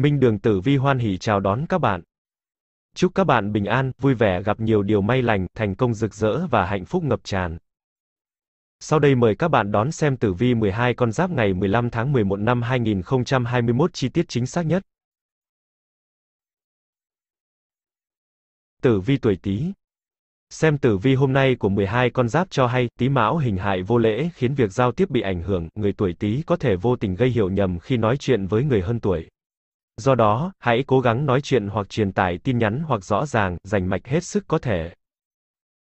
Minh Đường Tử Vi hoan hỉ chào đón các bạn. Chúc các bạn bình an, vui vẻ gặp nhiều điều may lành, thành công rực rỡ và hạnh phúc ngập tràn. Sau đây mời các bạn đón xem tử vi 12 con giáp ngày 15 tháng 11 năm 2021 chi tiết chính xác nhất. Tử vi tuổi Tý. Xem tử vi hôm nay của 12 con giáp cho hay, Tý Mão hình hại vô lễ khiến việc giao tiếp bị ảnh hưởng, người tuổi Tý có thể vô tình gây hiểu nhầm khi nói chuyện với người hơn tuổi. Do đó, hãy cố gắng nói chuyện hoặc truyền tải tin nhắn hoặc rõ ràng, rành mạch hết sức có thể.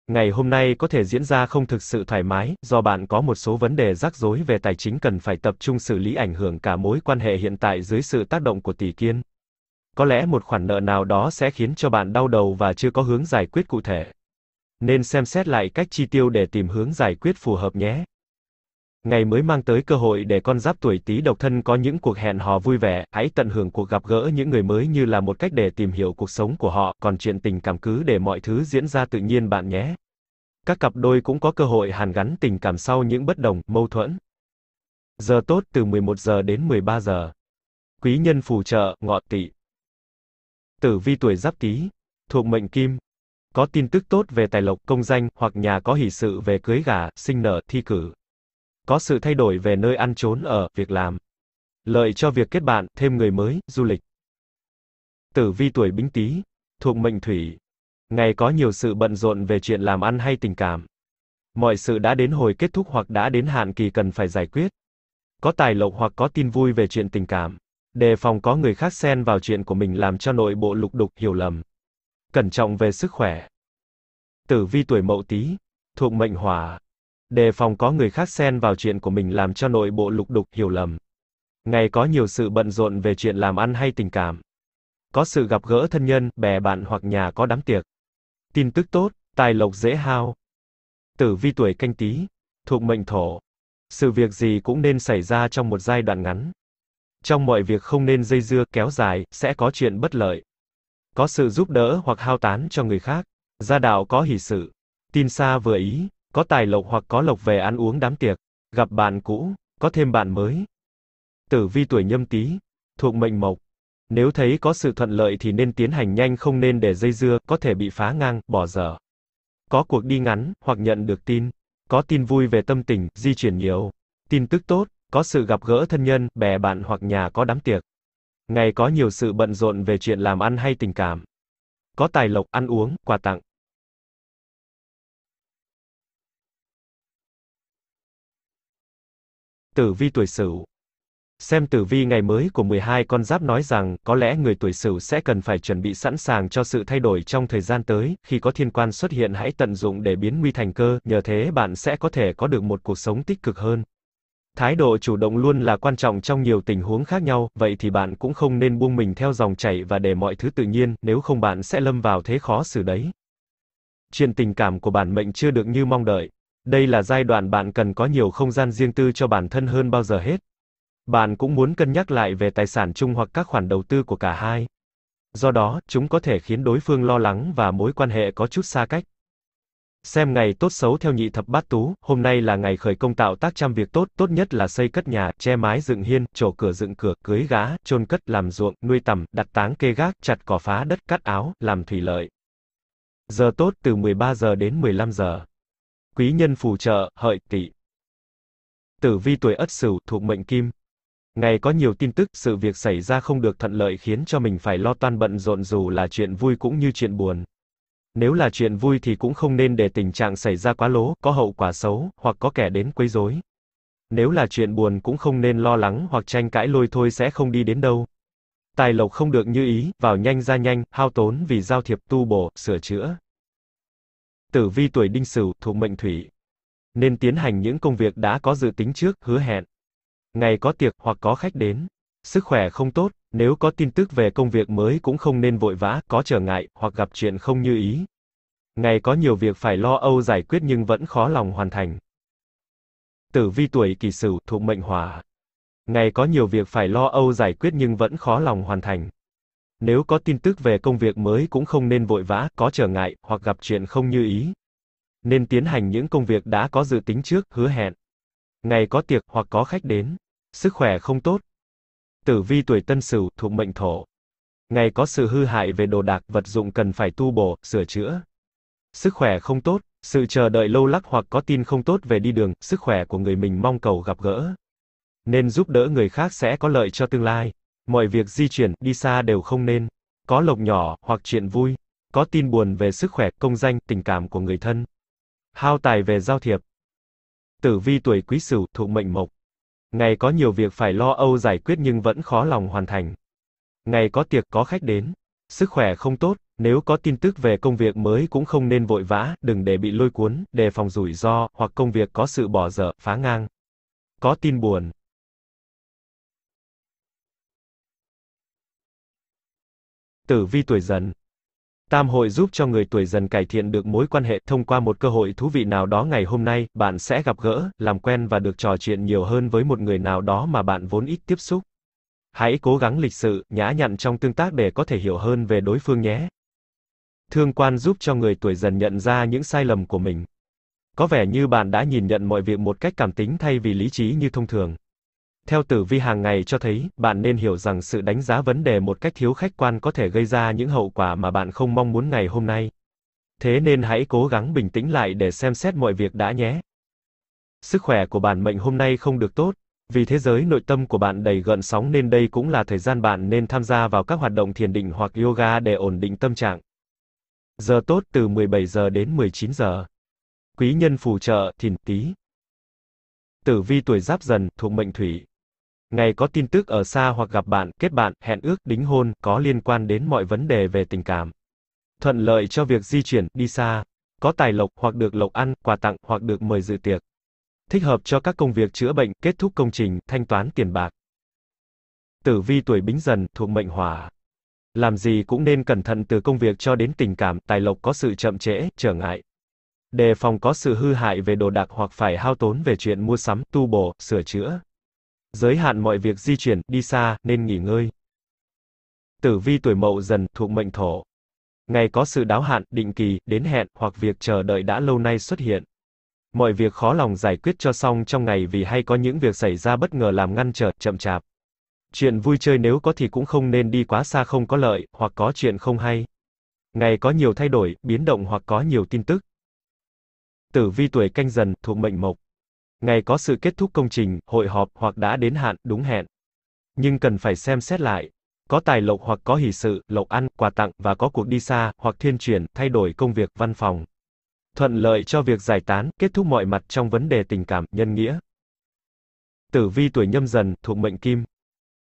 Ngày hôm nay có thể diễn ra không thực sự thoải mái, do bạn có một số vấn đề rắc rối về tài chính cần phải tập trung xử lý ảnh hưởng cả mối quan hệ hiện tại dưới sự tác động của tỷ kiên. Có lẽ một khoản nợ nào đó sẽ khiến cho bạn đau đầu và chưa có hướng giải quyết cụ thể. Nên xem xét lại cách chi tiêu để tìm hướng giải quyết phù hợp nhé. Ngày mới mang tới cơ hội để con giáp tuổi Tý độc thân có những cuộc hẹn hò vui vẻ, hãy tận hưởng cuộc gặp gỡ những người mới như là một cách để tìm hiểu cuộc sống của họ, còn chuyện tình cảm cứ để mọi thứ diễn ra tự nhiên bạn nhé. Các cặp đôi cũng có cơ hội hàn gắn tình cảm sau những bất đồng, mâu thuẫn. Giờ tốt từ 11 giờ đến 13 giờ. Quý nhân phù trợ, ngọ tỵ. Tử vi tuổi Giáp Tý, thuộc mệnh Kim. Có tin tức tốt về tài lộc, công danh hoặc nhà có hỷ sự về cưới gả, sinh nở, thi cử. Có sự thay đổi về nơi ăn trốn ở, việc làm. Lợi cho việc kết bạn, thêm người mới, du lịch. Tử vi tuổi Bính Tý, thuộc mệnh Thủy. Ngày có nhiều sự bận rộn về chuyện làm ăn hay tình cảm. Mọi sự đã đến hồi kết thúc hoặc đã đến hạn kỳ cần phải giải quyết. Có tài lộc hoặc có tin vui về chuyện tình cảm. Đề phòng có người khác xen vào chuyện của mình làm cho nội bộ lục đục, hiểu lầm. Cẩn trọng về sức khỏe. Tử vi tuổi Mậu Tý, thuộc mệnh Hỏa. Đề phòng có người khác xen vào chuyện của mình làm cho nội bộ lục đục, hiểu lầm. Ngày có nhiều sự bận rộn về chuyện làm ăn hay tình cảm. Có sự gặp gỡ thân nhân, bè bạn hoặc nhà có đám tiệc. Tin tức tốt, tài lộc dễ hao. Tử vi tuổi canh tí, thuộc mệnh thổ. Sự việc gì cũng nên xảy ra trong một giai đoạn ngắn. Trong mọi việc không nên dây dưa, kéo dài, sẽ có chuyện bất lợi. Có sự giúp đỡ hoặc hao tán cho người khác. Gia đạo có hỷ sự. Tin xa vừa ý, có tài lộc hoặc có lộc về ăn uống đám tiệc. Gặp bạn cũ, có thêm bạn mới. Tử vi tuổi nhâm tý, thuộc mệnh mộc. Nếu thấy có sự thuận lợi thì nên tiến hành nhanh không nên để dây dưa, có thể bị phá ngang, bỏ dở. Có cuộc đi ngắn, hoặc nhận được tin. Có tin vui về tâm tình, di chuyển nhiều. Tin tức tốt, có sự gặp gỡ thân nhân, bè bạn hoặc nhà có đám tiệc. Ngày có nhiều sự bận rộn về chuyện làm ăn hay tình cảm. Có tài lộc, ăn uống, quà tặng. Tử vi tuổi Sửu Xem tử vi ngày mới của 12 con giáp nói rằng, có lẽ người tuổi Sửu sẽ cần phải chuẩn bị sẵn sàng cho sự thay đổi trong thời gian tới, khi có thiên quan xuất hiện hãy tận dụng để biến nguy thành cơ, nhờ thế bạn sẽ có thể có được một cuộc sống tích cực hơn. Thái độ chủ động luôn là quan trọng trong nhiều tình huống khác nhau, vậy thì bạn cũng không nên buông mình theo dòng chảy và để mọi thứ tự nhiên, nếu không bạn sẽ lâm vào thế khó xử đấy. Chuyện tình cảm của bản mệnh chưa được như mong đợi. Đây là giai đoạn bạn cần có nhiều không gian riêng tư cho bản thân hơn bao giờ hết. Bạn cũng muốn cân nhắc lại về tài sản chung hoặc các khoản đầu tư của cả hai. Do đó, chúng có thể khiến đối phương lo lắng và mối quan hệ có chút xa cách. Xem ngày tốt xấu theo nhị thập bát tú, hôm nay là ngày khởi công tạo tác trăm việc tốt, tốt nhất là xây cất nhà, che mái dựng hiên, trổ cửa dựng cửa, cưới gã, chôn cất, làm ruộng, nuôi tầm, đặt táng kê gác, chặt cỏ phá đất, cắt áo, làm thủy lợi. Giờ tốt từ 13 giờ đến 15 giờ. Quý nhân phù trợ, hợi, tỵ. Tử vi tuổi Ất Sửu, thuộc mệnh Kim. Ngày có nhiều tin tức, sự việc xảy ra không được thuận lợi khiến cho mình phải lo toan bận rộn dù là chuyện vui cũng như chuyện buồn. Nếu là chuyện vui thì cũng không nên để tình trạng xảy ra quá lố, có hậu quả xấu, hoặc có kẻ đến quấy rối. Nếu là chuyện buồn cũng không nên lo lắng hoặc tranh cãi lôi thôi sẽ không đi đến đâu. Tài lộc không được như ý, vào nhanh ra nhanh, hao tốn vì giao thiệp tu bổ, sửa chữa. Tử vi tuổi đinh sửu, thuộc mệnh thủy. Nên tiến hành những công việc đã có dự tính trước, hứa hẹn. Ngày có tiệc, hoặc có khách đến. Sức khỏe không tốt, nếu có tin tức về công việc mới cũng không nên vội vã, có trở ngại, hoặc gặp chuyện không như ý. Ngày có nhiều việc phải lo âu giải quyết nhưng vẫn khó lòng hoàn thành. Tử vi tuổi kỷ sửu, thuộc mệnh hỏa. Ngày có nhiều việc phải lo âu giải quyết nhưng vẫn khó lòng hoàn thành. Nếu có tin tức về công việc mới cũng không nên vội vã, có trở ngại, hoặc gặp chuyện không như ý. Nên tiến hành những công việc đã có dự tính trước, hứa hẹn. Ngày có tiệc, hoặc có khách đến. Sức khỏe không tốt. Tử vi tuổi Tân Sửu, thuộc mệnh Thổ. Ngày có sự hư hại về đồ đạc, vật dụng cần phải tu bổ, sửa chữa. Sức khỏe không tốt, sự chờ đợi lâu lắc hoặc có tin không tốt về đi đường, sức khỏe của người mình mong cầu gặp gỡ. Nên giúp đỡ người khác sẽ có lợi cho tương lai. Mọi việc di chuyển, đi xa đều không nên. Có lộc nhỏ, hoặc chuyện vui. Có tin buồn về sức khỏe, công danh, tình cảm của người thân. Hao tài về giao thiệp. Tử vi tuổi Quý Sửu, thuộc mệnh Mộc. Ngày có nhiều việc phải lo âu giải quyết nhưng vẫn khó lòng hoàn thành. Ngày có tiệc có khách đến. Sức khỏe không tốt, nếu có tin tức về công việc mới cũng không nên vội vã, đừng để bị lôi cuốn, đề phòng rủi ro, hoặc công việc có sự bỏ dở, phá ngang. Có tin buồn. Tử vi tuổi dần Tam hội giúp cho người tuổi dần cải thiện được mối quan hệ thông qua một cơ hội thú vị nào đó ngày hôm nay, bạn sẽ gặp gỡ, làm quen và được trò chuyện nhiều hơn với một người nào đó mà bạn vốn ít tiếp xúc. Hãy cố gắng lịch sự, nhã nhặn trong tương tác để có thể hiểu hơn về đối phương nhé. Thương quan giúp cho người tuổi dần nhận ra những sai lầm của mình. Có vẻ như bạn đã nhìn nhận mọi việc một cách cảm tính thay vì lý trí như thông thường. Theo tử vi hàng ngày cho thấy, bạn nên hiểu rằng sự đánh giá vấn đề một cách thiếu khách quan có thể gây ra những hậu quả mà bạn không mong muốn ngày hôm nay. Thế nên hãy cố gắng bình tĩnh lại để xem xét mọi việc đã nhé. Sức khỏe của bản mệnh hôm nay không được tốt, vì thế giới nội tâm của bạn đầy gợn sóng nên đây cũng là thời gian bạn nên tham gia vào các hoạt động thiền định hoặc yoga để ổn định tâm trạng. Giờ tốt từ 17 giờ đến 19 giờ. Quý nhân phù trợ, thìn tý. Tử vi tuổi giáp dần, thuộc mệnh thủy. Ngày có tin tức ở xa hoặc gặp bạn, kết bạn, hẹn ước, đính hôn, có liên quan đến mọi vấn đề về tình cảm. Thuận lợi cho việc di chuyển, đi xa. Có tài lộc, hoặc được lộc ăn, quà tặng, hoặc được mời dự tiệc. Thích hợp cho các công việc chữa bệnh, kết thúc công trình, thanh toán tiền bạc. Tử vi tuổi bính dần, thuộc mệnh hỏa. Làm gì cũng nên cẩn thận từ công việc cho đến tình cảm, tài lộc có sự chậm trễ, trở ngại. Đề phòng có sự hư hại về đồ đạc hoặc phải hao tốn về chuyện mua sắm, tu bổ, sửa chữa. Giới hạn mọi việc di chuyển, đi xa, nên nghỉ ngơi. Tử vi tuổi mậu dần, thuộc mệnh thổ. Ngày có sự đáo hạn, định kỳ, đến hẹn, hoặc việc chờ đợi đã lâu nay xuất hiện. Mọi việc khó lòng giải quyết cho xong trong ngày vì hay có những việc xảy ra bất ngờ làm ngăn trở, chậm chạp. Chuyện vui chơi nếu có thì cũng không nên đi quá xa không có lợi, hoặc có chuyện không hay. Ngày có nhiều thay đổi, biến động hoặc có nhiều tin tức. Tử vi tuổi canh dần, thuộc mệnh mộc. Ngày có sự kết thúc công trình, hội họp hoặc đã đến hạn, đúng hẹn. Nhưng cần phải xem xét lại. Có tài lộc hoặc có hỷ sự, lộc ăn, quà tặng và có cuộc đi xa hoặc thiên chuyển, thay đổi công việc, văn phòng. Thuận lợi cho việc giải tán, kết thúc mọi mặt trong vấn đề tình cảm, nhân nghĩa. Tử vi tuổi nhâm dần, thuộc mệnh kim.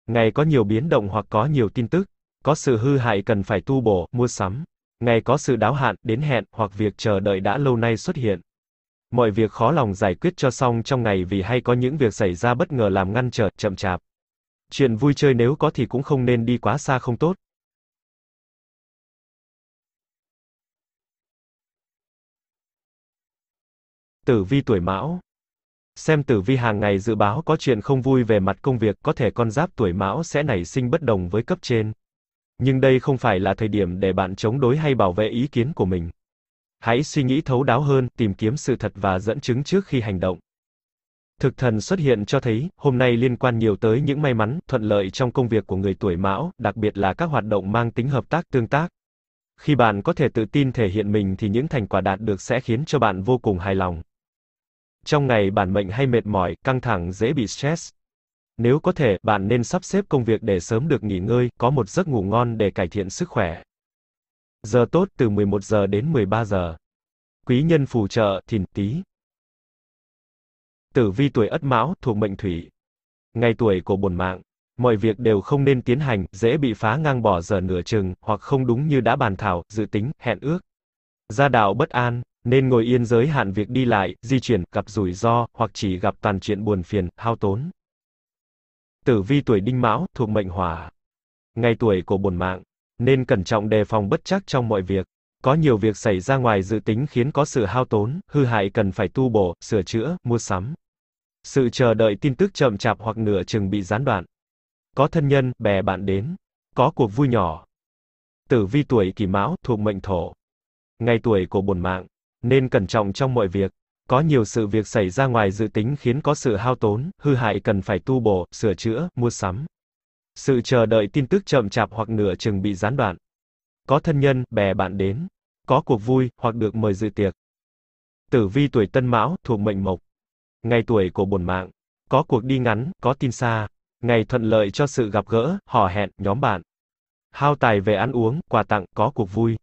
Ngày có nhiều biến động hoặc có nhiều tin tức. Có sự hư hại cần phải tu bổ, mua sắm. Ngày có sự đáo hạn, đến hẹn, hoặc việc chờ đợi đã lâu nay xuất hiện. Mọi việc khó lòng giải quyết cho xong trong ngày vì hay có những việc xảy ra bất ngờ làm ngăn trở, chậm chạp. Chuyện vui chơi nếu có thì cũng không nên đi quá xa không tốt. Tử vi tuổi Mão Xem tử vi hàng ngày dự báo có chuyện không vui về mặt công việc, có thể con giáp tuổi Mão sẽ nảy sinh bất đồng với cấp trên. Nhưng đây không phải là thời điểm để bạn chống đối hay bảo vệ ý kiến của mình. Hãy suy nghĩ thấu đáo hơn, tìm kiếm sự thật và dẫn chứng trước khi hành động. Thực thần xuất hiện cho thấy, hôm nay liên quan nhiều tới những may mắn, thuận lợi trong công việc của người tuổi Mão, đặc biệt là các hoạt động mang tính hợp tác tương tác. Khi bạn có thể tự tin thể hiện mình thì những thành quả đạt được sẽ khiến cho bạn vô cùng hài lòng. Trong ngày bản mệnh hay mệt mỏi, căng thẳng dễ bị stress. Nếu có thể, bạn nên sắp xếp công việc để sớm được nghỉ ngơi, có một giấc ngủ ngon để cải thiện sức khỏe. Giờ tốt từ 11 giờ đến 13 giờ. Quý nhân phù trợ, thìn tý. Tử vi tuổi ất mão, thuộc mệnh thủy. Ngày tuổi của bổn mạng. Mọi việc đều không nên tiến hành, dễ bị phá ngang bỏ giờ nửa chừng, hoặc không đúng như đã bàn thảo, dự tính, hẹn ước. Gia đạo bất an, nên ngồi yên giới hạn việc đi lại, di chuyển, gặp rủi ro, hoặc chỉ gặp toàn chuyện buồn phiền, hao tốn. Tử vi tuổi đinh mão, thuộc mệnh hỏa. Ngày tuổi của bổn mạng, nên cẩn trọng đề phòng bất chắc trong mọi việc. Có nhiều việc xảy ra ngoài dự tính khiến có sự hao tốn, hư hại cần phải tu bổ, sửa chữa, mua sắm. Sự chờ đợi tin tức chậm chạp hoặc nửa chừng bị gián đoạn. Có thân nhân, bè bạn đến. Có cuộc vui nhỏ. Tử vi tuổi kỷ mão, thuộc mệnh thổ. Ngày tuổi của bổn mạng, nên cẩn trọng trong mọi việc. Có nhiều sự việc xảy ra ngoài dự tính khiến có sự hao tốn, hư hại cần phải tu bổ, sửa chữa, mua sắm. Sự chờ đợi tin tức chậm chạp hoặc nửa chừng bị gián đoạn. Có thân nhân, bè bạn đến. Có cuộc vui, hoặc được mời dự tiệc. Tử vi tuổi Tân Mão, thuộc mệnh Mộc. Ngày tuổi của bổn mạng. Có cuộc đi ngắn, có tin xa. Ngày thuận lợi cho sự gặp gỡ, hò hẹn, nhóm bạn. Hao tài về ăn uống, quà tặng, có cuộc vui.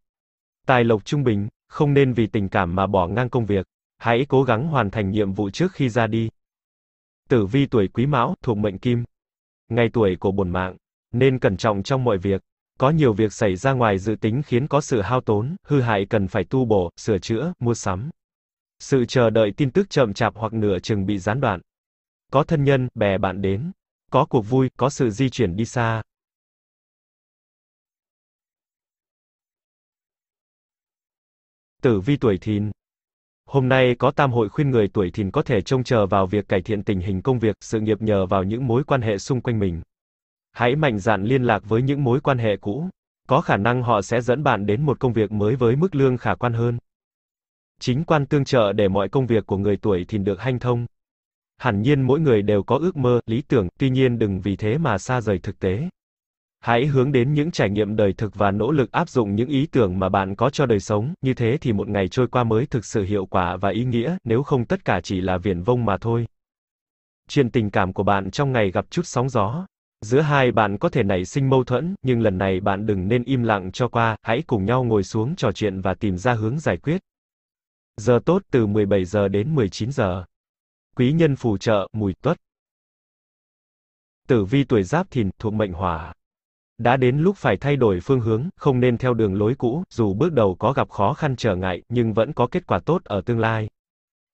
Tài lộc trung bình, không nên vì tình cảm mà bỏ ngang công việc. Hãy cố gắng hoàn thành nhiệm vụ trước khi ra đi. Tử vi tuổi Quý Mão, thuộc mệnh Kim. Ngày tuổi của bổn mạng, nên cẩn trọng trong mọi việc. Có nhiều việc xảy ra ngoài dự tính khiến có sự hao tốn, hư hại cần phải tu bổ, sửa chữa, mua sắm. Sự chờ đợi tin tức chậm chạp hoặc nửa chừng bị gián đoạn. Có thân nhân, bè bạn đến. Có cuộc vui, có sự di chuyển đi xa. Tử vi tuổi thìn. Hôm nay có tam hội khuyên người tuổi thìn có thể trông chờ vào việc cải thiện tình hình công việc, sự nghiệp nhờ vào những mối quan hệ xung quanh mình. Hãy mạnh dạn liên lạc với những mối quan hệ cũ. Có khả năng họ sẽ dẫn bạn đến một công việc mới với mức lương khả quan hơn. Chính quan tương trợ để mọi công việc của người tuổi thìn được hanh thông. Hẳn nhiên mỗi người đều có ước mơ, lý tưởng, tuy nhiên đừng vì thế mà xa rời thực tế. Hãy hướng đến những trải nghiệm đời thực và nỗ lực áp dụng những ý tưởng mà bạn có cho đời sống, như thế thì một ngày trôi qua mới thực sự hiệu quả và ý nghĩa, nếu không tất cả chỉ là viển vông mà thôi. Chuyện tình cảm của bạn trong ngày gặp chút sóng gió. Giữa hai bạn có thể nảy sinh mâu thuẫn, nhưng lần này bạn đừng nên im lặng cho qua, hãy cùng nhau ngồi xuống trò chuyện và tìm ra hướng giải quyết. Giờ tốt từ 17 giờ đến 19 giờ. Quý nhân phù trợ, mùi tuất. Tử vi tuổi giáp thìn, thuộc mệnh hỏa. Đã đến lúc phải thay đổi phương hướng, không nên theo đường lối cũ, dù bước đầu có gặp khó khăn trở ngại, nhưng vẫn có kết quả tốt ở tương lai.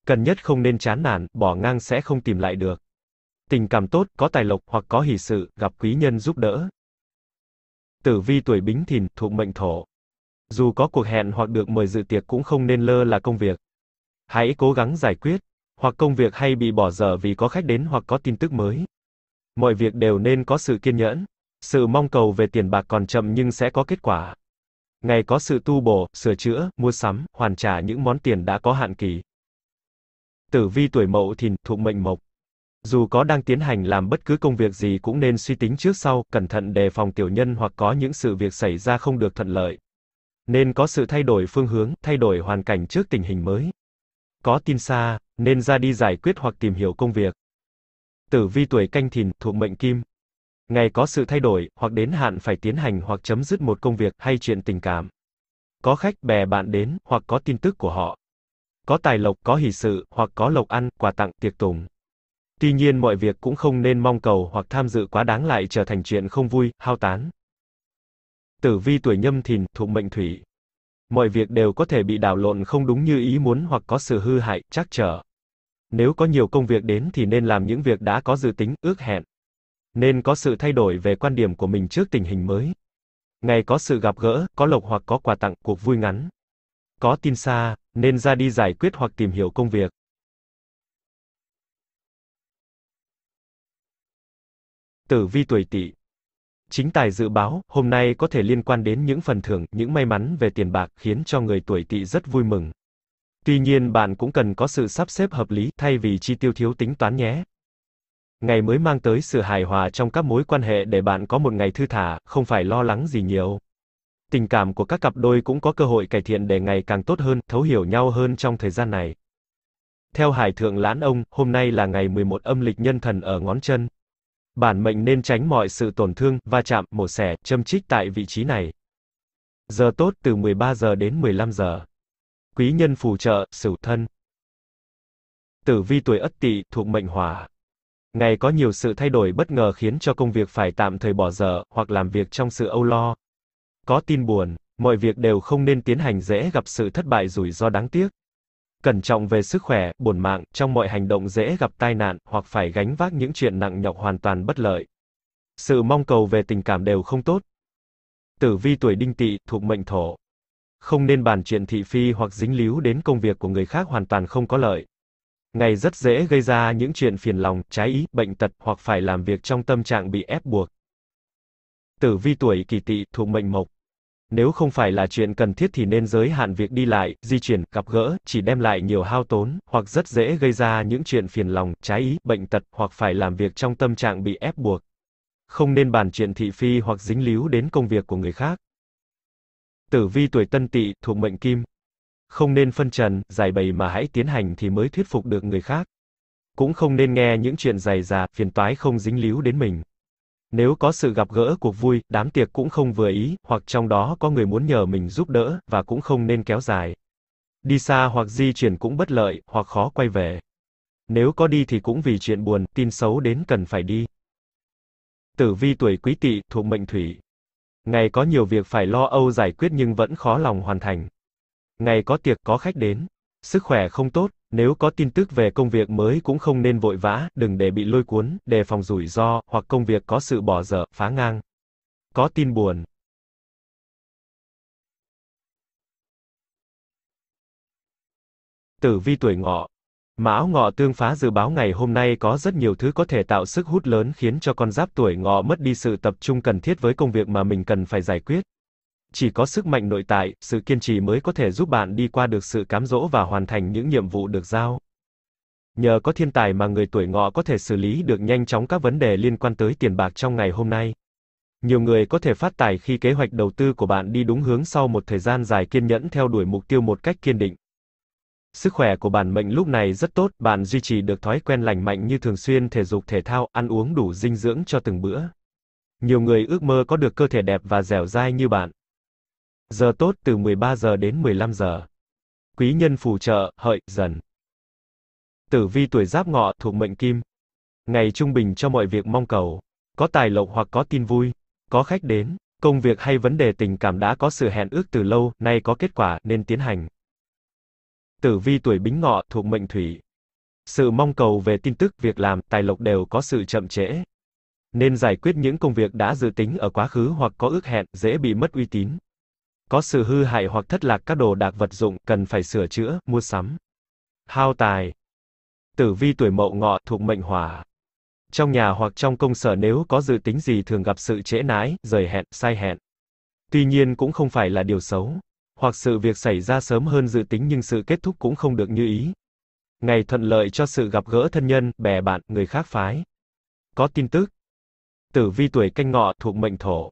Cần nhất không nên chán nản, bỏ ngang sẽ không tìm lại được. Tình cảm tốt, có tài lộc hoặc có hỷ sự, gặp quý nhân giúp đỡ. Tử vi tuổi bính thìn, thuộc mệnh thổ. Dù có cuộc hẹn hoặc được mời dự tiệc cũng không nên lơ là công việc. Hãy cố gắng giải quyết, hoặc công việc hay bị bỏ dở vì có khách đến hoặc có tin tức mới. Mọi việc đều nên có sự kiên nhẫn. Sự mong cầu về tiền bạc còn chậm nhưng sẽ có kết quả. Ngày có sự tu bổ, sửa chữa, mua sắm, hoàn trả những món tiền đã có hạn kỳ. Tử vi tuổi mậu thìn, thuộc mệnh mộc. Dù có đang tiến hành làm bất cứ công việc gì cũng nên suy tính trước sau, cẩn thận đề phòng tiểu nhân hoặc có những sự việc xảy ra không được thuận lợi. Nên có sự thay đổi phương hướng, thay đổi hoàn cảnh trước tình hình mới. Có tin xa, nên ra đi giải quyết hoặc tìm hiểu công việc. Tử vi tuổi canh thìn, thuộc mệnh kim. Ngày có sự thay đổi, hoặc đến hạn phải tiến hành hoặc chấm dứt một công việc hay chuyện tình cảm. Có khách bè bạn đến, hoặc có tin tức của họ. Có tài lộc, có hỷ sự, hoặc có lộc ăn, quà tặng, tiệc tùng. Tuy nhiên mọi việc cũng không nên mong cầu hoặc tham dự quá đáng lại trở thành chuyện không vui, hao tán. Tử vi tuổi nhâm thìn, thuộc mệnh thủy. Mọi việc đều có thể bị đảo lộn không đúng như ý muốn hoặc có sự hư hại, trắc trở. Nếu có nhiều công việc đến thì nên làm những việc đã có dự tính, ước hẹn. Nên có sự thay đổi về quan điểm của mình trước tình hình mới. Ngày có sự gặp gỡ, có lộc hoặc có quà tặng, cuộc vui ngắn. Có tin xa, nên ra đi giải quyết hoặc tìm hiểu công việc. Tử vi tuổi Tỵ. Chính tài dự báo, hôm nay có thể liên quan đến những phần thưởng, những may mắn về tiền bạc, khiến cho người tuổi Tỵ rất vui mừng. Tuy nhiên bạn cũng cần có sự sắp xếp hợp lý, thay vì chi tiêu thiếu tính toán nhé. Ngày mới mang tới sự hài hòa trong các mối quan hệ để bạn có một ngày thư thả, không phải lo lắng gì nhiều. Tình cảm của các cặp đôi cũng có cơ hội cải thiện để ngày càng tốt hơn, thấu hiểu nhau hơn trong thời gian này. Theo Hải Thượng Lãn Ông, hôm nay là ngày 11 âm lịch nhân thần ở ngón chân. Bản mệnh nên tránh mọi sự tổn thương, va chạm, mổ xẻ, châm chích tại vị trí này. Giờ tốt từ 13 giờ đến 15 giờ. Quý nhân phù trợ, Sửu Thân. Tử vi tuổi Ất Tỵ thuộc mệnh Hỏa. Ngày có nhiều sự thay đổi bất ngờ khiến cho công việc phải tạm thời bỏ dở, hoặc làm việc trong sự âu lo. Có tin buồn, mọi việc đều không nên tiến hành dễ gặp sự thất bại rủi ro đáng tiếc. Cẩn trọng về sức khỏe, bổn mạng, trong mọi hành động dễ gặp tai nạn, hoặc phải gánh vác những chuyện nặng nhọc hoàn toàn bất lợi. Sự mong cầu về tình cảm đều không tốt. Tử vi tuổi đinh tỵ, thuộc mệnh thổ. Không nên bàn chuyện thị phi hoặc dính líu đến công việc của người khác hoàn toàn không có lợi. Ngày rất dễ gây ra những chuyện phiền lòng, trái ý, bệnh tật, hoặc phải làm việc trong tâm trạng bị ép buộc. Tử vi tuổi kỳ tỵ, thuộc mệnh mộc. Nếu không phải là chuyện cần thiết thì nên giới hạn việc đi lại, di chuyển, gặp gỡ, chỉ đem lại nhiều hao tốn, hoặc rất dễ gây ra những chuyện phiền lòng, trái ý, bệnh tật, hoặc phải làm việc trong tâm trạng bị ép buộc. Không nên bàn chuyện thị phi hoặc dính líu đến công việc của người khác. Tử vi tuổi Tân Tỵ thuộc mệnh Kim. Không nên phân trần, giải bày mà hãy tiến hành thì mới thuyết phục được người khác. Cũng không nên nghe những chuyện dày dà, phiền toái không dính líu đến mình. Nếu có sự gặp gỡ cuộc vui, đám tiệc cũng không vừa ý, hoặc trong đó có người muốn nhờ mình giúp đỡ, và cũng không nên kéo dài. Đi xa hoặc di chuyển cũng bất lợi, hoặc khó quay về. Nếu có đi thì cũng vì chuyện buồn, tin xấu đến cần phải đi. Tử vi tuổi quý tỵ, thuộc mệnh thủy. Ngày có nhiều việc phải lo âu giải quyết nhưng vẫn khó lòng hoàn thành. Ngày có tiệc có khách đến. Sức khỏe không tốt, nếu có tin tức về công việc mới cũng không nên vội vã, đừng để bị lôi cuốn, đề phòng rủi ro, hoặc công việc có sự bỏ dở, phá ngang. Có tin buồn. Tử vi tuổi ngọ, Mão ngọ tương phá dự báo ngày hôm nay có rất nhiều thứ có thể tạo sức hút lớn khiến cho con giáp tuổi ngọ mất đi sự tập trung cần thiết với công việc mà mình cần phải giải quyết. Chỉ có sức mạnh nội tại, sự kiên trì mới có thể giúp bạn đi qua được sự cám dỗ và hoàn thành những nhiệm vụ được giao. Nhờ có thiên tài mà người tuổi ngọ có thể xử lý được nhanh chóng các vấn đề liên quan tới tiền bạc trong ngày hôm nay. Nhiều người có thể phát tài khi kế hoạch đầu tư của bạn đi đúng hướng sau một thời gian dài kiên nhẫn theo đuổi mục tiêu một cách kiên định. Sức khỏe của bản mệnh lúc này rất tốt, bạn duy trì được thói quen lành mạnh như thường xuyên thể dục thể thao, ăn uống đủ dinh dưỡng cho từng bữa. Nhiều người ước mơ có được cơ thể đẹp và dẻo dai như bạn. Giờ tốt từ 13 giờ đến 15 giờ. Quý nhân phù trợ, hợi, dần. Tử vi tuổi giáp ngọ thuộc mệnh kim. Ngày trung bình cho mọi việc mong cầu. Có tài lộc hoặc có tin vui. Có khách đến. Công việc hay vấn đề tình cảm đã có sự hẹn ước từ lâu, nay có kết quả, nên tiến hành. Tử vi tuổi bính ngọ thuộc mệnh thủy. Sự mong cầu về tin tức, việc làm, tài lộc đều có sự chậm trễ. Nên giải quyết những công việc đã dự tính ở quá khứ hoặc có ước hẹn, dễ bị mất uy tín. Có sự hư hại hoặc thất lạc các đồ đạc vật dụng, cần phải sửa chữa, mua sắm. Hao tài. Tử vi tuổi mậu ngọ thuộc mệnh hỏa. Trong nhà hoặc trong công sở nếu có dự tính gì thường gặp sự trễ nải rời hẹn, sai hẹn. Tuy nhiên cũng không phải là điều xấu. Hoặc sự việc xảy ra sớm hơn dự tính nhưng sự kết thúc cũng không được như ý. Ngày thuận lợi cho sự gặp gỡ thân nhân, bè bạn, người khác phái. Có tin tức. Tử vi tuổi canh ngọ thuộc mệnh thổ.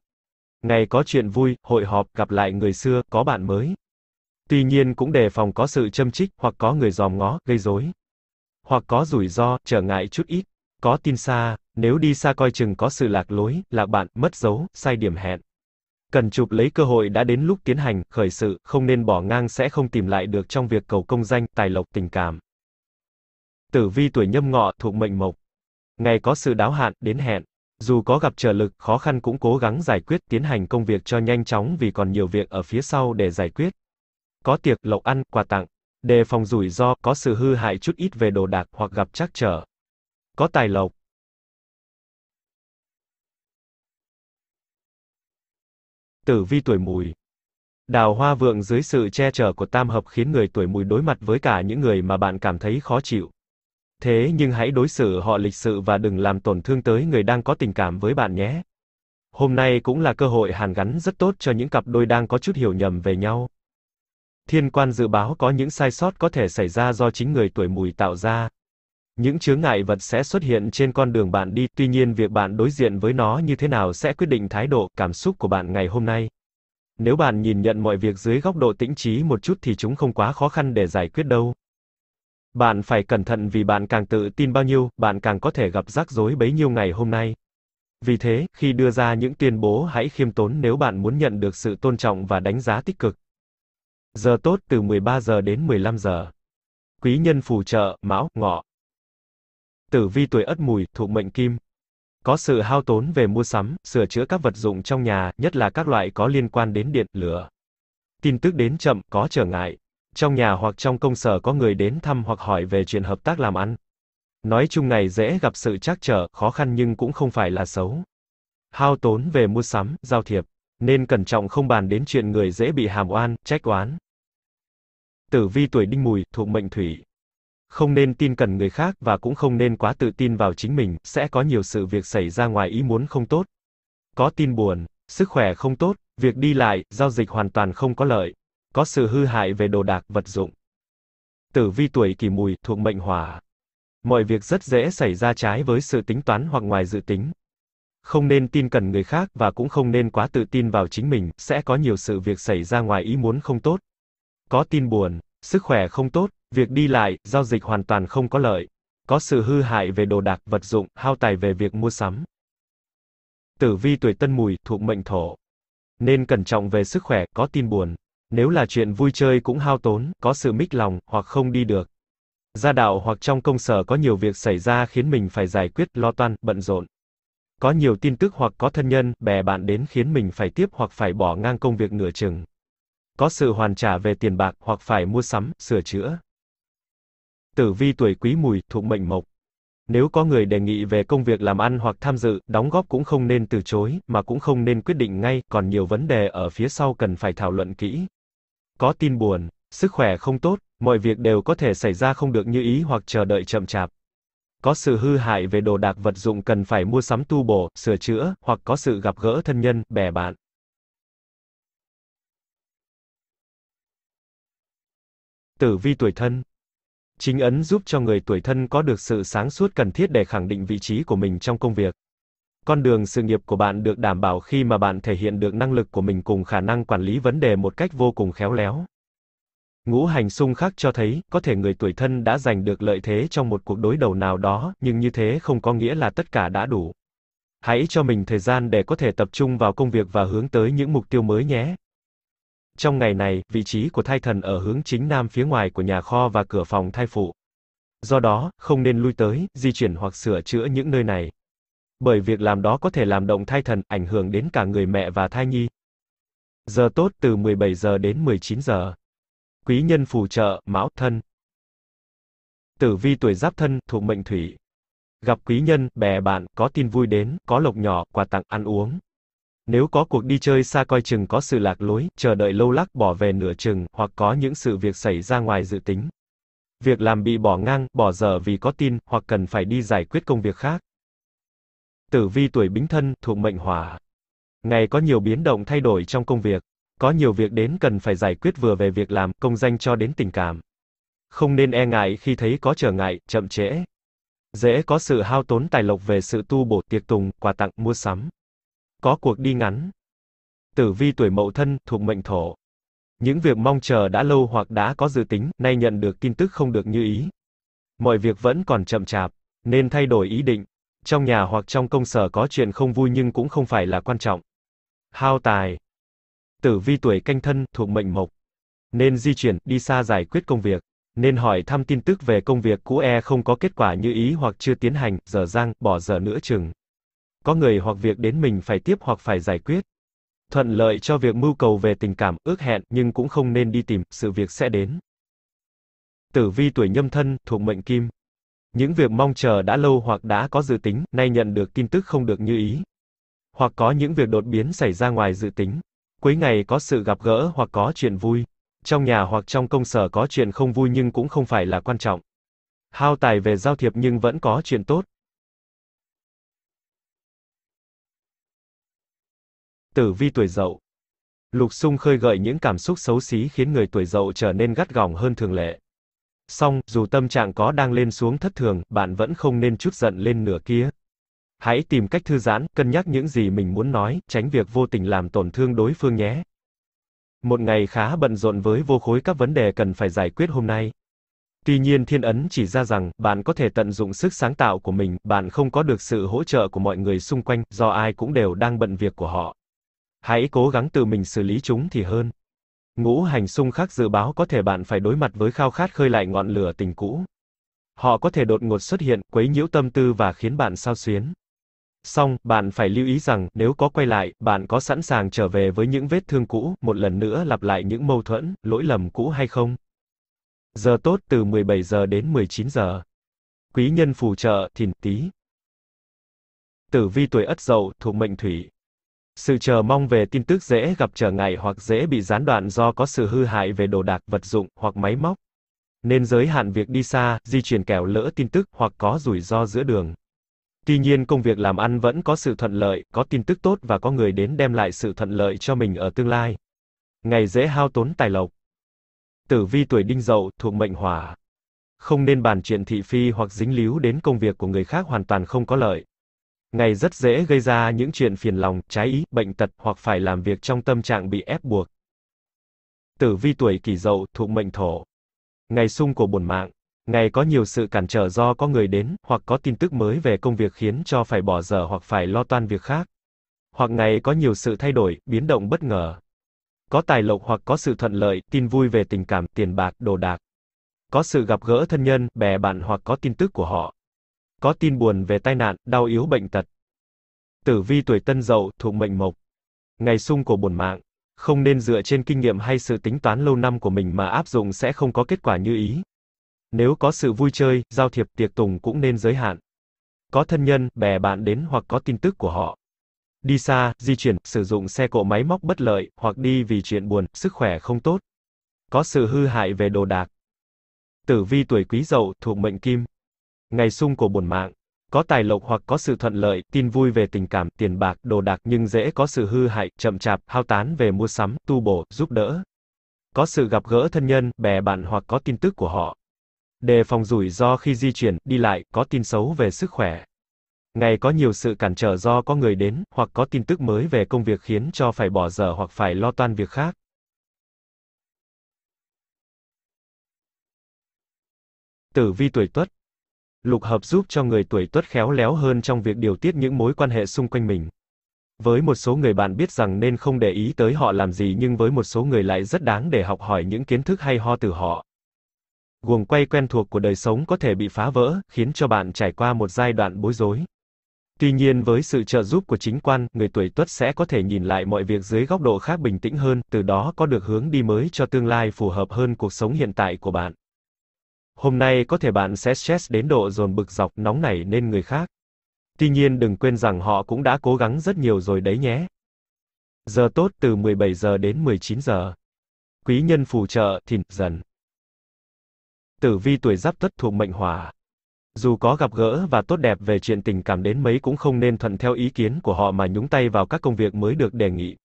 Ngày có chuyện vui, hội họp, gặp lại người xưa, có bạn mới. Tuy nhiên cũng đề phòng có sự châm chích, hoặc có người dòm ngó, gây rối. Hoặc có rủi ro, trở ngại chút ít. Có tin xa, nếu đi xa coi chừng có sự lạc lối, lạc bạn, mất dấu, sai điểm hẹn. Cần chụp lấy cơ hội đã đến lúc tiến hành, khởi sự, không nên bỏ ngang sẽ không tìm lại được trong việc cầu công danh, tài lộc, tình cảm. Tử vi tuổi nhâm ngọ thuộc mệnh mộc. Ngày có sự đáo hạn, đến hẹn. Dù có gặp trở lực, khó khăn cũng cố gắng giải quyết, tiến hành công việc cho nhanh chóng vì còn nhiều việc ở phía sau để giải quyết. Có tiệc, lộc ăn, quà tặng. Đề phòng rủi ro, có sự hư hại chút ít về đồ đạc hoặc gặp trắc trở. Có tài lộc. Tử vi tuổi mùi. Đào hoa vượng dưới sự che chở của tam hợp khiến người tuổi mùi đối mặt với cả những người mà bạn cảm thấy khó chịu. Thế nhưng hãy đối xử họ lịch sự và đừng làm tổn thương tới người đang có tình cảm với bạn nhé. Hôm nay cũng là cơ hội hàn gắn rất tốt cho những cặp đôi đang có chút hiểu nhầm về nhau. Thiên quan dự báo có những sai sót có thể xảy ra do chính người tuổi mùi tạo ra. Những chướng ngại vật sẽ xuất hiện trên con đường bạn đi, tuy nhiên việc bạn đối diện với nó như thế nào sẽ quyết định thái độ, cảm xúc của bạn ngày hôm nay. Nếu bạn nhìn nhận mọi việc dưới góc độ tĩnh trí một chút thì chúng không quá khó khăn để giải quyết đâu. Bạn phải cẩn thận vì bạn càng tự tin bao nhiêu, bạn càng có thể gặp rắc rối bấy nhiêu ngày hôm nay. Vì thế, khi đưa ra những tuyên bố hãy khiêm tốn nếu bạn muốn nhận được sự tôn trọng và đánh giá tích cực. Giờ tốt từ 13 giờ đến 15 giờ. Quý nhân phù trợ, Mão, Ngọ. Tử vi tuổi Ất Mùi, thuộc mệnh Kim. Có sự hao tốn về mua sắm, sửa chữa các vật dụng trong nhà, nhất là các loại có liên quan đến điện, lửa. Tin tức đến chậm, có trở ngại. Trong nhà hoặc trong công sở có người đến thăm hoặc hỏi về chuyện hợp tác làm ăn. Nói chung ngày dễ gặp sự trắc trở, khó khăn nhưng cũng không phải là xấu. Hao tốn về mua sắm, giao thiệp. Nên cẩn trọng không bàn đến chuyện người dễ bị hàm oan, trách oán. Tử vi tuổi đinh mùi, thuộc mệnh thủy. Không nên tin cần người khác và cũng không nên quá tự tin vào chính mình, sẽ có nhiều sự việc xảy ra ngoài ý muốn không tốt. Có tin buồn, sức khỏe không tốt, việc đi lại, giao dịch hoàn toàn không có lợi. Có sự hư hại về đồ đạc, vật dụng. Tử vi tuổi kỷ mùi, thuộc mệnh hỏa. Mọi việc rất dễ xảy ra trái với sự tính toán hoặc ngoài dự tính. Không nên tin cần người khác và cũng không nên quá tự tin vào chính mình, sẽ có nhiều sự việc xảy ra ngoài ý muốn không tốt. Có tin buồn, sức khỏe không tốt, việc đi lại, giao dịch hoàn toàn không có lợi. Có sự hư hại về đồ đạc, vật dụng, hao tài về việc mua sắm. Tử vi tuổi Tân Mùi, thuộc mệnh thổ. Nên cẩn trọng về sức khỏe, có tin buồn. Nếu là chuyện vui chơi cũng hao tốn, có sự mích lòng, hoặc không đi được. Gia đạo hoặc trong công sở có nhiều việc xảy ra khiến mình phải giải quyết, lo toan, bận rộn. Có nhiều tin tức hoặc có thân nhân, bè bạn đến khiến mình phải tiếp hoặc phải bỏ ngang công việc nửa chừng. Có sự hoàn trả về tiền bạc hoặc phải mua sắm, sửa chữa. Tử vi tuổi Quý Mùi, thuộc mệnh Mộc. Nếu có người đề nghị về công việc làm ăn hoặc tham dự, đóng góp cũng không nên từ chối, mà cũng không nên quyết định ngay, còn nhiều vấn đề ở phía sau cần phải thảo luận kỹ. Có tin buồn, sức khỏe không tốt, mọi việc đều có thể xảy ra không được như ý hoặc chờ đợi chậm chạp. Có sự hư hại về đồ đạc vật dụng cần phải mua sắm tu bổ, sửa chữa, hoặc có sự gặp gỡ thân nhân, bè bạn. Tử vi tuổi thân Chính ấn giúp cho người tuổi thân có được sự sáng suốt cần thiết để khẳng định vị trí của mình trong công việc. Con đường sự nghiệp của bạn được đảm bảo khi mà bạn thể hiện được năng lực của mình cùng khả năng quản lý vấn đề một cách vô cùng khéo léo. Ngũ hành xung khắc cho thấy, có thể người tuổi thân đã giành được lợi thế trong một cuộc đối đầu nào đó, nhưng như thế không có nghĩa là tất cả đã đủ. Hãy cho mình thời gian để có thể tập trung vào công việc và hướng tới những mục tiêu mới nhé. Trong ngày này, vị trí của thai thần ở hướng chính nam phía ngoài của nhà kho và cửa phòng thai phụ. Do đó, không nên lui tới, di chuyển hoặc sửa chữa những nơi này. Bởi việc làm đó có thể làm động thai thần, ảnh hưởng đến cả người mẹ và thai nhi. Giờ tốt từ 17 giờ đến 19 giờ. Quý nhân phù trợ, Mão Thân. Tử vi tuổi Giáp Thân, thuộc mệnh Thủy. Gặp quý nhân, bè bạn, có tin vui đến, có lộc nhỏ, quà tặng, ăn uống. Nếu có cuộc đi chơi xa coi chừng có sự lạc lối, chờ đợi lâu lắc bỏ về nửa chừng, hoặc có những sự việc xảy ra ngoài dự tính. Việc làm bị bỏ ngang, bỏ dở vì có tin, hoặc cần phải đi giải quyết công việc khác. Tử vi tuổi Bính Thân, thuộc mệnh Hỏa. Ngày có nhiều biến động thay đổi trong công việc. Có nhiều việc đến cần phải giải quyết vừa về việc làm, công danh cho đến tình cảm. Không nên e ngại khi thấy có trở ngại, chậm trễ. Dễ có sự hao tốn tài lộc về sự tu bổ, tiệc tùng, quà tặng, mua sắm. Có cuộc đi ngắn. Tử vi tuổi Mậu Thân, thuộc mệnh Thổ. Những việc mong chờ đã lâu hoặc đã có dự tính, nay nhận được tin tức không được như ý. Mọi việc vẫn còn chậm chạp, nên thay đổi ý định. Trong nhà hoặc trong công sở có chuyện không vui nhưng cũng không phải là quan trọng. Hao tài. Tử vi tuổi canh thân, thuộc mệnh mộc. Nên di chuyển, đi xa giải quyết công việc. Nên hỏi thăm tin tức về công việc cũ e không có kết quả như ý hoặc chưa tiến hành, dở dang, bỏ dở nữa chừng. Có người hoặc việc đến mình phải tiếp hoặc phải giải quyết. Thuận lợi cho việc mưu cầu về tình cảm, ước hẹn, nhưng cũng không nên đi tìm, sự việc sẽ đến. Tử vi tuổi nhâm thân, thuộc mệnh kim. Những việc mong chờ đã lâu hoặc đã có dự tính, nay nhận được tin tức không được như ý. Hoặc có những việc đột biến xảy ra ngoài dự tính. Cuối ngày có sự gặp gỡ hoặc có chuyện vui. Trong nhà hoặc trong công sở có chuyện không vui nhưng cũng không phải là quan trọng. Hao tài về giao thiệp nhưng vẫn có chuyện tốt. Tử vi tuổi dậu Lục xung khơi gợi những cảm xúc xấu xí khiến người tuổi dậu trở nên gắt gỏng hơn thường lệ. Song, dù tâm trạng có đang lên xuống thất thường, bạn vẫn không nên chút giận lên nửa kia. Hãy tìm cách thư giãn, cân nhắc những gì mình muốn nói, tránh việc vô tình làm tổn thương đối phương nhé. Một ngày khá bận rộn với vô khối các vấn đề cần phải giải quyết hôm nay. Tuy nhiên thiên ấn chỉ ra rằng, bạn có thể tận dụng sức sáng tạo của mình, bạn không có được sự hỗ trợ của mọi người xung quanh, do ai cũng đều đang bận việc của họ. Hãy cố gắng tự mình xử lý chúng thì hơn. Ngũ hành xung khắc dự báo có thể bạn phải đối mặt với khao khát khơi lại ngọn lửa tình cũ. Họ có thể đột ngột xuất hiện, quấy nhiễu tâm tư và khiến bạn sao xuyến. Song, bạn phải lưu ý rằng, nếu có quay lại, bạn có sẵn sàng trở về với những vết thương cũ, một lần nữa lặp lại những mâu thuẫn, lỗi lầm cũ hay không? Giờ tốt từ 17 giờ đến 19 giờ. Quý nhân phù trợ, thìn tý. Tử vi tuổi ất dậu, thuộc mệnh thủy. Sự chờ mong về tin tức dễ gặp trở ngại hoặc dễ bị gián đoạn do có sự hư hại về đồ đạc, vật dụng, hoặc máy móc. Nên giới hạn việc đi xa, di chuyển kẻo lỡ tin tức, hoặc có rủi ro giữa đường. Tuy nhiên công việc làm ăn vẫn có sự thuận lợi, có tin tức tốt và có người đến đem lại sự thuận lợi cho mình ở tương lai. Ngày dễ hao tốn tài lộc. Tử vi tuổi đinh dậu, thuộc mệnh hỏa. Không nên bàn chuyện thị phi hoặc dính líu đến công việc của người khác hoàn toàn không có lợi. Ngày rất dễ gây ra những chuyện phiền lòng, trái ý, bệnh tật hoặc phải làm việc trong tâm trạng bị ép buộc. Tử vi tuổi kỷ dậu, thuộc mệnh thổ. Ngày sung của bổn mạng. Ngày có nhiều sự cản trở do có người đến, hoặc có tin tức mới về công việc khiến cho phải bỏ dở hoặc phải lo toan việc khác. Hoặc ngày có nhiều sự thay đổi, biến động bất ngờ. Có tài lộc hoặc có sự thuận lợi, tin vui về tình cảm, tiền bạc, đồ đạc. Có sự gặp gỡ thân nhân, bè bạn hoặc có tin tức của họ. Có tin buồn về tai nạn, đau yếu bệnh tật. Tử vi tuổi Tân Dậu, thuộc mệnh Mộc. Ngày sung của bổn mạng, không nên dựa trên kinh nghiệm hay sự tính toán lâu năm của mình mà áp dụng sẽ không có kết quả như ý. Nếu có sự vui chơi, giao thiệp, tiệc tùng cũng nên giới hạn. Có thân nhân, bè bạn đến hoặc có tin tức của họ. Đi xa, di chuyển, sử dụng xe cộ máy móc bất lợi, hoặc đi vì chuyện buồn, sức khỏe không tốt. Có sự hư hại về đồ đạc. Tử vi tuổi Quý Dậu, thuộc mệnh Kim. Ngày sung của bổn mạng, có tài lộc hoặc có sự thuận lợi, tin vui về tình cảm, tiền bạc, đồ đạc nhưng dễ có sự hư hại, chậm chạp, hao tán về mua sắm, tu bổ, giúp đỡ. Có sự gặp gỡ thân nhân, bè bạn hoặc có tin tức của họ. Đề phòng rủi ro khi di chuyển, đi lại, có tin xấu về sức khỏe. Ngày có nhiều sự cản trở do có người đến, hoặc có tin tức mới về công việc khiến cho phải bỏ dở hoặc phải lo toan việc khác. Tử vi tuổi Tuất Lục hợp giúp cho người tuổi Tuất khéo léo hơn trong việc điều tiết những mối quan hệ xung quanh mình. Với một số người bạn biết rằng nên không để ý tới họ làm gì nhưng với một số người lại rất đáng để học hỏi những kiến thức hay ho từ họ. Guồng quay quen thuộc của đời sống có thể bị phá vỡ, khiến cho bạn trải qua một giai đoạn bối rối. Tuy nhiên với sự trợ giúp của chính quan, người tuổi Tuất sẽ có thể nhìn lại mọi việc dưới góc độ khác bình tĩnh hơn, từ đó có được hướng đi mới cho tương lai phù hợp hơn cuộc sống hiện tại của bạn. Hôm nay có thể bạn sẽ stress đến độ dồn bực dọc, nóng nảy nên người khác. Tuy nhiên đừng quên rằng họ cũng đã cố gắng rất nhiều rồi đấy nhé. Giờ tốt từ 17 giờ đến 19 giờ. Quý nhân phù trợ, thìn, dần. Tử vi tuổi giáp tuất thuộc mệnh hỏa. Dù có gặp gỡ và tốt đẹp về chuyện tình cảm đến mấy cũng không nên thuận theo ý kiến của họ mà nhúng tay vào các công việc mới được đề nghị.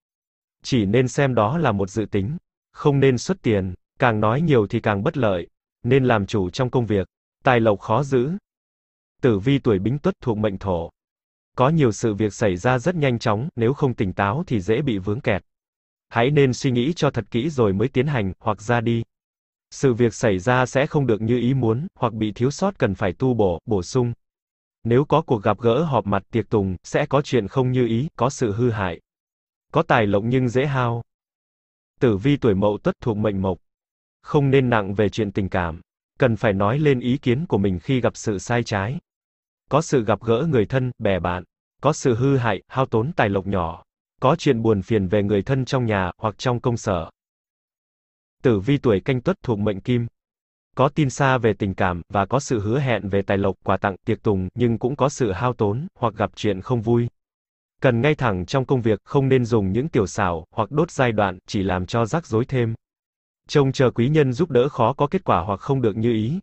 Chỉ nên xem đó là một dự tính. Không nên xuất tiền, càng nói nhiều thì càng bất lợi nên làm chủ trong công việc, tài lộc khó giữ. Tử vi tuổi Bính Tuất thuộc mệnh thổ. Có nhiều sự việc xảy ra rất nhanh chóng, nếu không tỉnh táo thì dễ bị vướng kẹt. Hãy nên suy nghĩ cho thật kỹ rồi mới tiến hành, hoặc ra đi. Sự việc xảy ra sẽ không được như ý muốn, hoặc bị thiếu sót cần phải tu bổ, bổ sung. Nếu có cuộc gặp gỡ họp mặt tiệc tùng, sẽ có chuyện không như ý, có sự hư hại. Có tài lộc nhưng dễ hao. Tử vi tuổi Mậu Tuất thuộc mệnh Mộc. Không nên nặng về chuyện tình cảm. Cần phải nói lên ý kiến của mình khi gặp sự sai trái. Có sự gặp gỡ người thân, bè bạn. Có sự hư hại, hao tốn tài lộc nhỏ. Có chuyện buồn phiền về người thân trong nhà, hoặc trong công sở. Tử vi tuổi canh tuất thuộc mệnh kim. Có tin xa về tình cảm, và có sự hứa hẹn về tài lộc, quà tặng, tiệc tùng, nhưng cũng có sự hao tốn, hoặc gặp chuyện không vui. Cần ngay thẳng trong công việc, không nên dùng những tiểu xảo, hoặc đốt giai đoạn, chỉ làm cho rắc rối thêm. Trông chờ quý nhân giúp đỡ khó có kết quả hoặc không được như ý.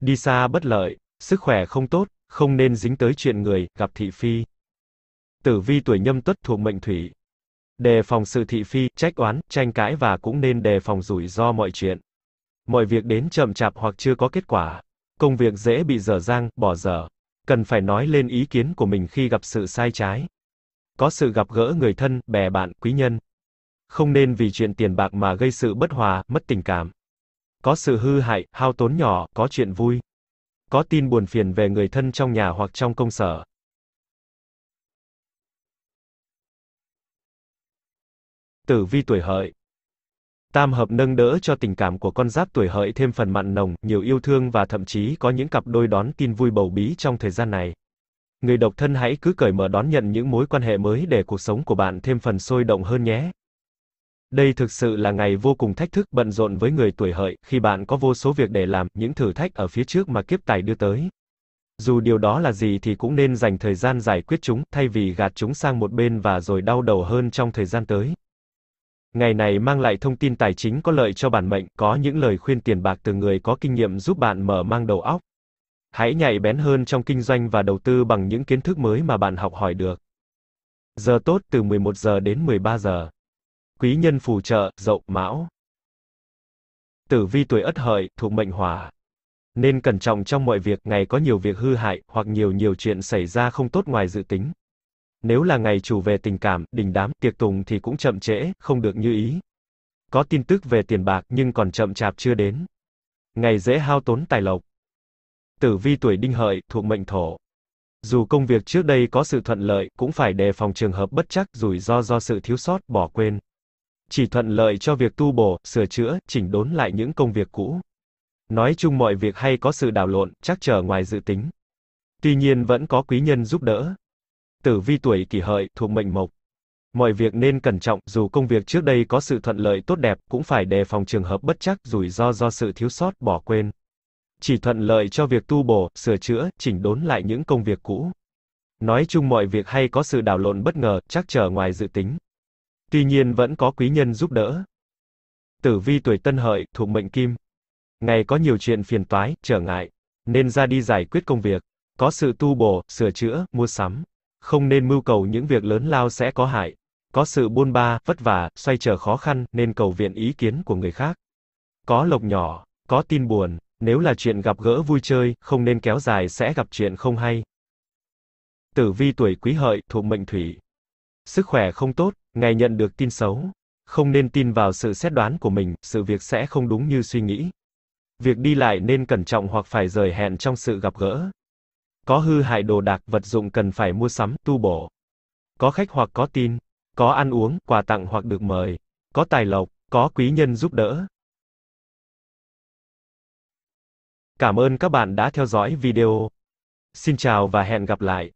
Đi xa bất lợi, sức khỏe không tốt, không nên dính tới chuyện người, gặp thị phi. Tử vi tuổi nhâm tuất thuộc mệnh thủy. Đề phòng sự thị phi, trách oán, tranh cãi và cũng nên đề phòng rủi ro mọi chuyện. Mọi việc đến chậm chạp hoặc chưa có kết quả. Công việc dễ bị dở dang, bỏ dở. Cần phải nói lên ý kiến của mình khi gặp sự sai trái. Có sự gặp gỡ người thân, bè bạn, quý nhân. Không nên vì chuyện tiền bạc mà gây sự bất hòa, mất tình cảm. Có sự hư hại, hao tốn nhỏ, có chuyện vui. Có tin buồn phiền về người thân trong nhà hoặc trong công sở. Tử vi tuổi hợi Tam hợp nâng đỡ cho tình cảm của con giáp tuổi hợi thêm phần mặn nồng, nhiều yêu thương và thậm chí có những cặp đôi đón tin vui bầu bí trong thời gian này. Người độc thân hãy cứ cởi mở đón nhận những mối quan hệ mới để cuộc sống của bạn thêm phần sôi động hơn nhé. Đây thực sự là ngày vô cùng thách thức, bận rộn với người tuổi hợi, khi bạn có vô số việc để làm, những thử thách ở phía trước mà kiếp tài đưa tới. Dù điều đó là gì thì cũng nên dành thời gian giải quyết chúng, thay vì gạt chúng sang một bên và rồi đau đầu hơn trong thời gian tới. Ngày này mang lại thông tin tài chính có lợi cho bản mệnh, có những lời khuyên tiền bạc từ người có kinh nghiệm giúp bạn mở mang đầu óc. Hãy nhạy bén hơn trong kinh doanh và đầu tư bằng những kiến thức mới mà bạn học hỏi được. Giờ tốt từ 11 giờ đến 13 giờ. Quý nhân phù trợ, dậu, mão. Tử vi tuổi ất hợi, thuộc mệnh hỏa. Nên cẩn trọng trong mọi việc, ngày có nhiều việc hư hại, hoặc nhiều nhiều chuyện xảy ra không tốt ngoài dự tính. Nếu là ngày chủ về tình cảm, đình đám, tiệc tùng thì cũng chậm trễ, không được như ý. Có tin tức về tiền bạc nhưng còn chậm chạp chưa đến. Ngày dễ hao tốn tài lộc. Tử vi tuổi đinh hợi, thuộc mệnh thổ. Dù công việc trước đây có sự thuận lợi, cũng phải đề phòng trường hợp bất chắc, rủi ro do sự thiếu sót, bỏ quên. Chỉ thuận lợi cho việc tu bổ, sửa chữa, chỉnh đốn lại những công việc cũ. Nói chung mọi việc hay có sự đảo lộn, chắc trở ngoài dự tính. Tuy nhiên vẫn có quý nhân giúp đỡ. Tử vi tuổi kỷ hợi, thuộc mệnh mộc. Mọi việc nên cẩn trọng, dù công việc trước đây có sự thuận lợi tốt đẹp, cũng phải đề phòng trường hợp bất chắc, rủi ro do sự thiếu sót, bỏ quên. Chỉ thuận lợi cho việc tu bổ, sửa chữa, chỉnh đốn lại những công việc cũ. Nói chung mọi việc hay có sự đảo lộn bất ngờ, chắc trở ngoài dự tính. Tuy nhiên vẫn có quý nhân giúp đỡ. Tử vi tuổi tân hợi, thuộc mệnh kim. Ngày có nhiều chuyện phiền toái, trở ngại. Nên ra đi giải quyết công việc. Có sự tu bổ, sửa chữa, mua sắm. Không nên mưu cầu những việc lớn lao sẽ có hại. Có sự buôn ba, vất vả, xoay trở khó khăn, nên cầu viện ý kiến của người khác. Có lộc nhỏ, có tin buồn, nếu là chuyện gặp gỡ vui chơi, không nên kéo dài sẽ gặp chuyện không hay. Tử vi tuổi quý hợi, thuộc mệnh thủy. Sức khỏe không tốt, ngày nhận được tin xấu. Không nên tin vào sự xét đoán của mình, sự việc sẽ không đúng như suy nghĩ. Việc đi lại nên cẩn trọng hoặc phải rời hẹn trong sự gặp gỡ. Có hư hại đồ đạc, vật dụng cần phải mua sắm, tu bổ. Có khách hoặc có tin. Có ăn uống, quà tặng hoặc được mời. Có tài lộc, có quý nhân giúp đỡ. Cảm ơn các bạn đã theo dõi video. Xin chào và hẹn gặp lại.